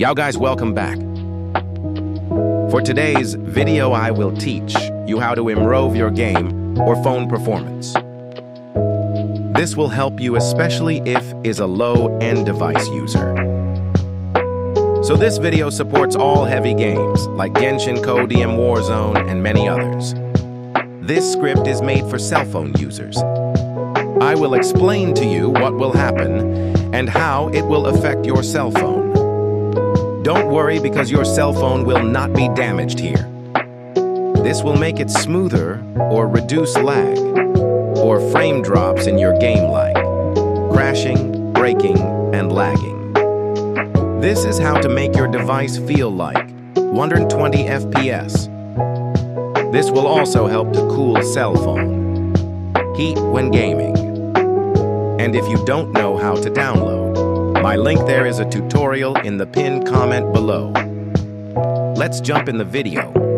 Y'all guys, welcome back. For today's video, I will teach you how to improve your game or phone performance. This will help you especially if is a low-end device user. So this video supports all heavy games like Genshin, Codium, Warzone, and many others. This script is made for cell phone users. I will explain to you what will happen and how it will affect your cell phone. Don't worry because your cell phone will not be damaged here. This will make it smoother or reduce lag or frame drops in your game like crashing, breaking, and lagging. This is how to make your device feel like 120 FPS. This will also help to cool cell phone, heat when gaming. And if you don't know how to download, my link there is a tutorial in the pinned comment below. Let's jump in the video.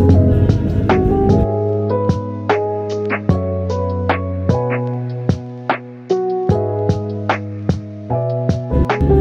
thank you